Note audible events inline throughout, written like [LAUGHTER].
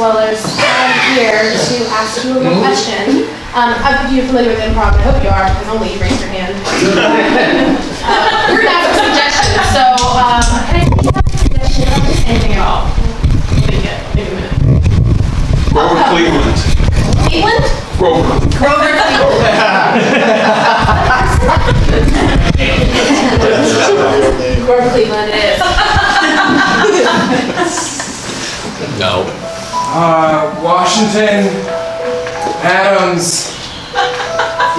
Dwellers are here to ask you a question. Um, are you're familiar with improv? I hope you are, because only you raised your hand. [LAUGHS] Uh, We're gonna ask for suggestions, so, um, can I take suggestion? Anything at all? Maybe a maybe a minute. Grover Cleveland. Cleveland? Washington, Adams,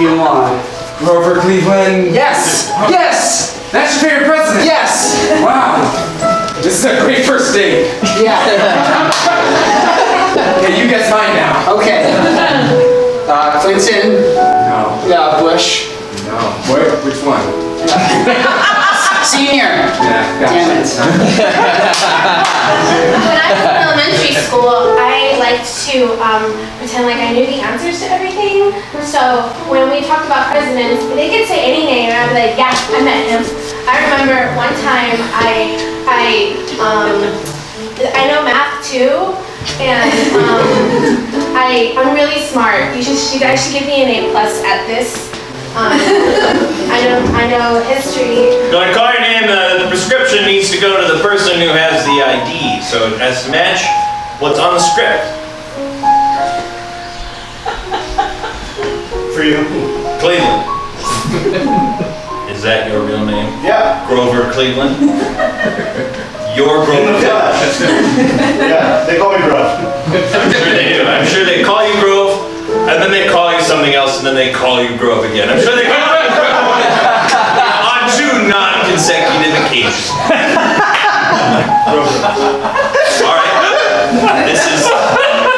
You want? Grover Cleveland. Yes! Yes! That's your favorite president? Yes! Wow. This is a great first date. Yeah. Okay, you guess mine now. Okay. Uh, Clinton, No. Yeah, Bush, No. Wait, which one? [LAUGHS] Senior. Yeah, Damn it. [LAUGHS] When I was in elementary school, I liked to um, pretend like I knew the answers to everything. So when we talked about presidents, they could say any name, and I'd be like, "Yeah, I met him." I remember one time I I um, I know math too, and um, I I'm really smart. You should you guys should give me an A plus at this. Um, [LAUGHS] I know I know history. When I call your name, uh, the prescription needs to go to the person who has the ID, so it has to match what's on the script. For you. Cleveland. Is that your real name? Yeah. Grover Cleveland? Your Grover Cleveland? Yeah, they call me Grover. I'm sure they do. I'm sure they call you Grove, and then they call you something else, and then they call you Grove again. I'm sure they call you Grove on two non-consecutive occasions. All right. This is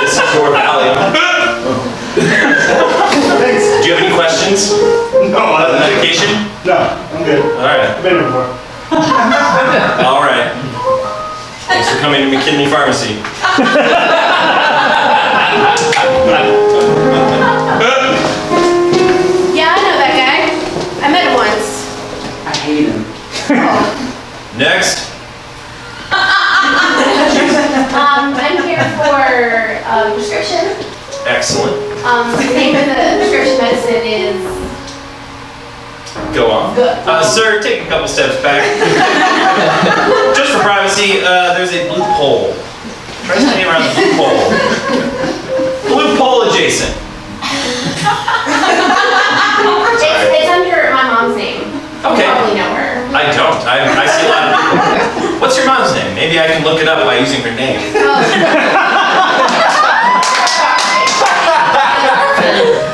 this is your Valium. Thanks. Do you have any questions No, about the medication? no, I'm good. All right. I've been here before. All right. Thanks for coming to McKinley Pharmacy. Yeah, [LAUGHS] sir, take a couple steps back. [LAUGHS] Just for privacy, uh, there's a blue pole. Try standing around the blue pole. Blue pole adjacent. It's, it's under my mom's name. Okay. You probably know her. I don't. I, I see a lot of people. What's your mom's name? Maybe I can look it up by using her name.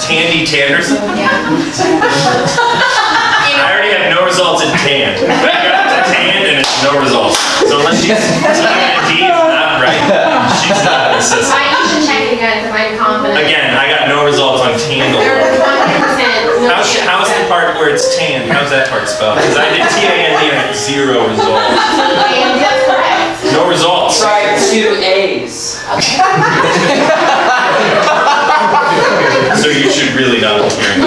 Tandy Tanderson? Yeah. No results. So unless she's [LAUGHS] T&D is not right, she's not an assistant. I you should check again because I'm confident. Again, I got no results on tan There was 100% How's, how's the part where it's tan? How's that part spelled? Because I did T-A-N-D and I had zero results. And that's correct. No results. Try two A's. [LAUGHS] So you should really not be hearing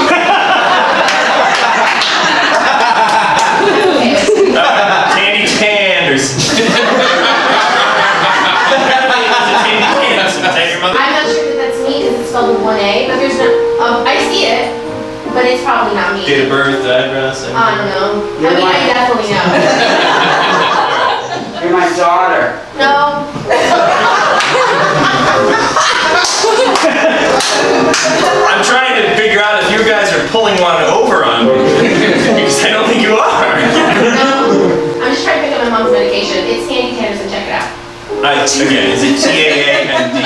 Date of birth, address, I don't know. I You're mean, I definitely know. [LAUGHS] You're my daughter. No. I'm trying to figure out if you guys are pulling one over on me. because I don't think you are. No. I'm just trying to pick up my mom's medication. It's Sandy Tanderson. Check it out. I, again, is it T-A-A-N-D?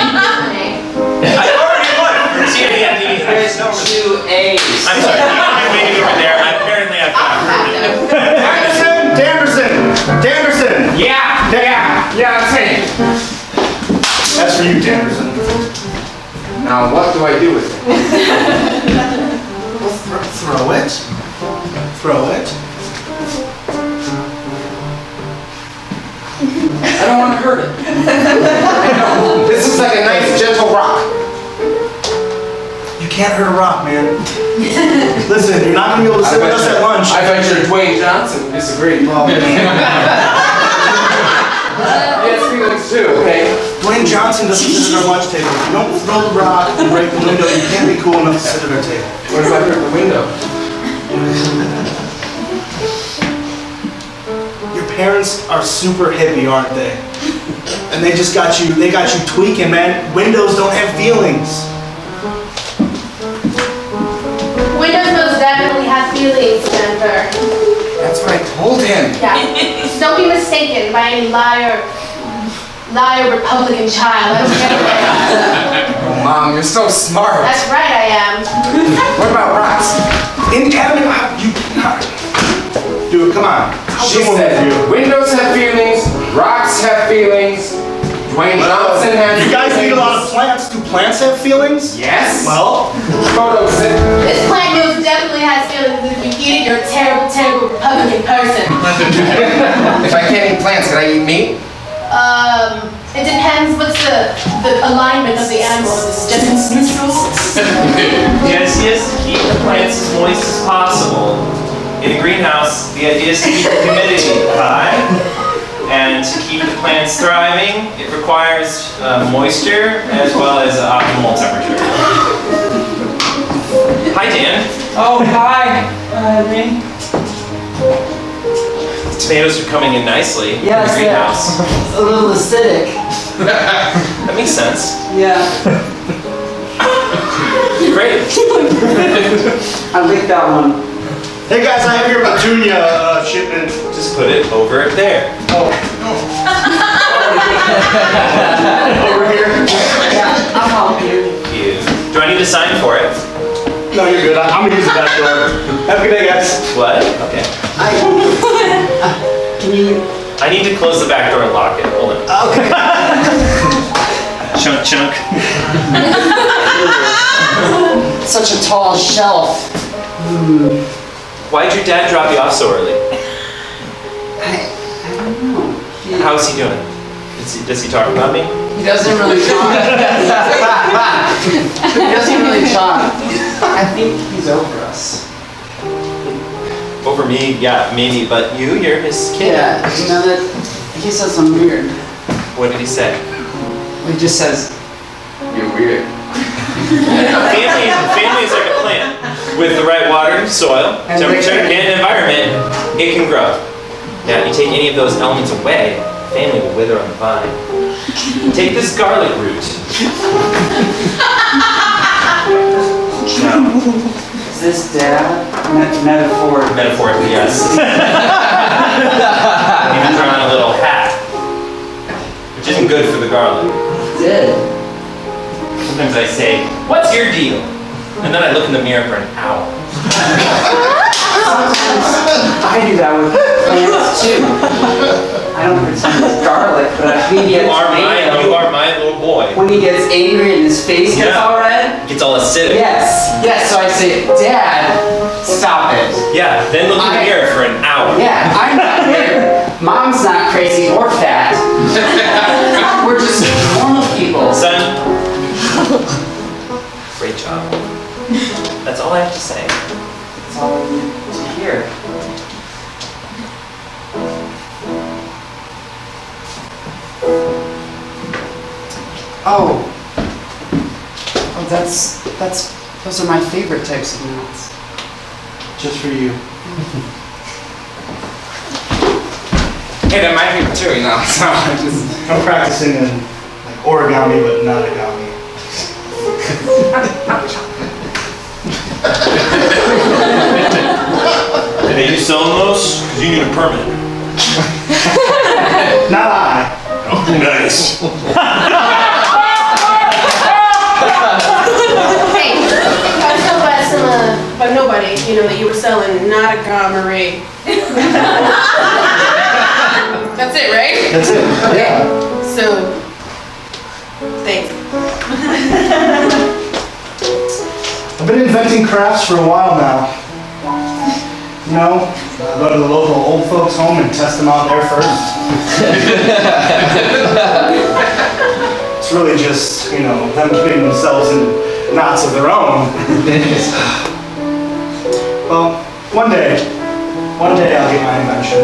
Yeah, yeah, yeah, I'm saying. That's for you, Danderson. Now, what do I do with it? Throw it. Throw it. I don't want to hurt it. This is like a nice, gentle rock. You can't hurt a rock, man. Listen, you're not gonna be able to sit with us at lunch. I bet you Dwayne Johnson would disagree. Oh, [LAUGHS] Well, He has feelings too, okay? Dwayne Johnson doesn't sit at our lunch table. If you don't throw the rock and break the window, you can't be cool enough to sit at our table. What if I hurt the window? Your parents are super hippie, aren't they? And they just got you, they got you tweaking, man. Windows don't have feelings. Windows most definitely have feelings, Jennifer. That's what I told him. Yeah. Don't be mistaken by any liar, liar Republican child. I don't care what they are. Oh, Mom, you're so smart. That's right, I am. What about rocks? Inanimate, ob- you, dude, come on. She said, windows have feelings, rocks have feelings, Dwayne Johnson has You guys need a lot of plants. Do plants have feelings? Yes. Well, Photos. This plant most definitely has feelings. If you eat it, you're a terrible, terrible Republican person. [LAUGHS] If I can't eat plants, can I eat meat? Um, it depends. What's the the alignment of the animals? Is it just neutral? [LAUGHS] Yes, yes, keep the plants as moist as possible. In a greenhouse, the idea is to keep the humidity high. And to keep the plants thriving, it requires uh, moisture as well as optimal temperature. Hi, Dan. Oh, hi. Honey. Tomatoes are coming in nicely in the Yes, are. greenhouse. a little acidic. [LAUGHS] That makes sense. Yeah, Great. [LAUGHS] I licked that one. Hey guys, I have your petunia uh, shipment. Just put it over there. Over here. Yeah, I'll help you. You. Do I need to sign for it? No, you're good. I- I'm gonna use the back door. Have a good day, guys. What? Okay. I, uh, can you, I need to close the back door and lock it. Hold on. Okay. Chunk, chunk. [LAUGHS] such a tall shelf. Why'd your dad drop you off so early? I, I don't know. He, How's he doing? Does he, does he talk about me? he doesn't really talk. he doesn't really talk. I think he's over us. Over me, yeah, maybe, but you, you're his kid. Yeah, you know that he says I'm weird. What did he say? He just says, You're weird. [LAUGHS] Family, family With the right water, soil, temperature, and environment, it can grow. Now, if you take any of those elements away, the family will wither on the vine. Take this garlic root. Now, is this dad? Me- metaphor. metaphorically, yes. [LAUGHS] Even drawn a little hat, which isn't good for the garlic. Did. Sometimes I say, "What's your deal?" And then I look in the mirror for an hour. [LAUGHS] I do that with plants too. I don't pretend it's garlic, but I maybe You a are my, tomato. you are my little boy. When he gets angry and his face gets Yeah. all red. gets all acidic. Yes, yes. So I say, Dad, stop it. Yeah. Then look in the mirror for an hour. Yeah, I'm not weird. Mom's not crazy or fat. [LAUGHS] We're just normal people. Son. To say. That's all I need to hear. Oh. Oh, that's that's those are my favorite types of nuts. Just for you. [LAUGHS] Hey, that might be too, you know, [LAUGHS] so I'm just... I'm practicing in like origami, but not origami. [LAUGHS] Are you selling those? Because you need a permit. [LAUGHS] Not I. Nice. Hey, I was told by some, uh, by nobody, you know, that you were selling not a Marie. That's it, right? That's it. Yeah. So, thanks. I've been inventing crafts for a while now. You know, go to the local old folks home and test them out there first. [LAUGHS] it's really just, you know, them getting themselves in knots of their own. [LAUGHS] well, one day, one day I'll get my invention.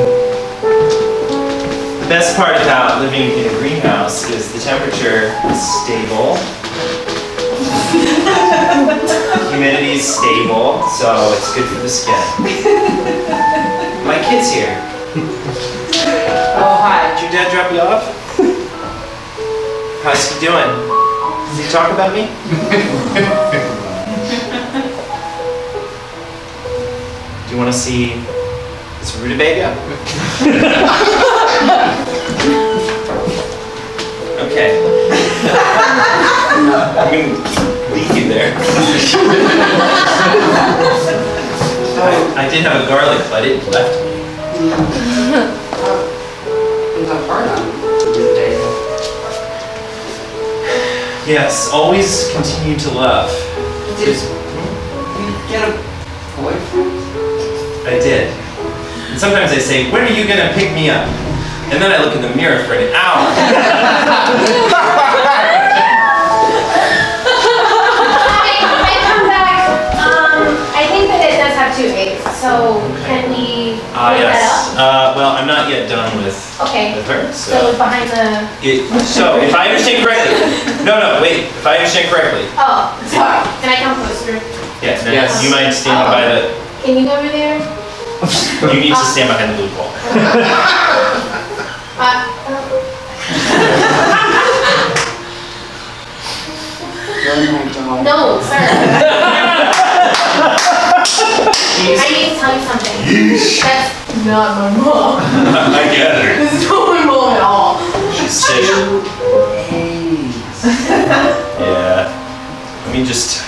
The best part about living in a greenhouse is the temperature is stable. [LAUGHS] Humidity is stable, so it's good for the skin. [LAUGHS] My kid's here. Oh, hi. Did your dad drop you off? How's he doing? Does he talk about me? Do you want to see this rutabaga? [LAUGHS] okay. [LAUGHS] I'm gonna leave you there. I, I did have a garlic, but it left me. I'm not hard on. Yes, always continue to love. Did you get a boyfriend? I did. And sometimes I say, when are you gonna pick me up? And then I look in the mirror for an hour. Yet done with. Okay, with her, so so. behind the, It, so, if I understand correctly, no, no, wait, if I understand correctly, oh, sorry, can I come closer? yeah, now, Yes. you mind standing by the, Can you go over there? [LAUGHS] you need to stand behind the loophole. [LAUGHS] Uh, You're my dog. no, sir. [LAUGHS] I need to tell you something. That's not my mom. I get her. This is not my mom at all. She's sick. Eggs. Yeah. Let me just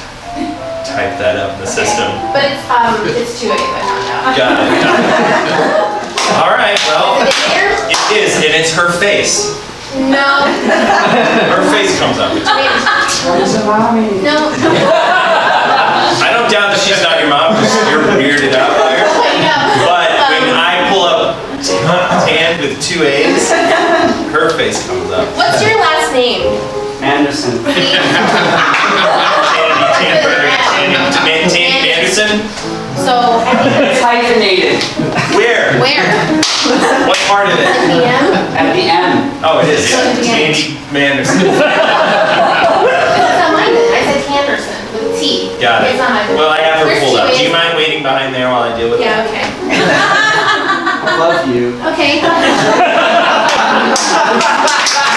type that up in the system. But it's, um, it's two eggs, I found out. Got it, got [LAUGHS] it. All right, well, Is it here? it is, and it's her face. No. Her face comes up. [LAUGHS] Wait, Where's the mommy? No. I doubt that she's not your mom, because you're weirded out by her. [LAUGHS] But when Um, I pull up tan with two A's, her face comes up. What's your last name? Anderson. Please. Tandy, Tandy, Tandy, Tandy Anderson? So, I think It's hyphenated Where? where? What part of it? PM? at the end. Oh, it is, yeah. Yeah. Tandy Manderson. [LAUGHS] Got it. Well, I have her First pulled up. Do you mind waiting behind there while I deal with yeah, it? Yeah, okay. I love you. Okay. [LAUGHS] [LAUGHS]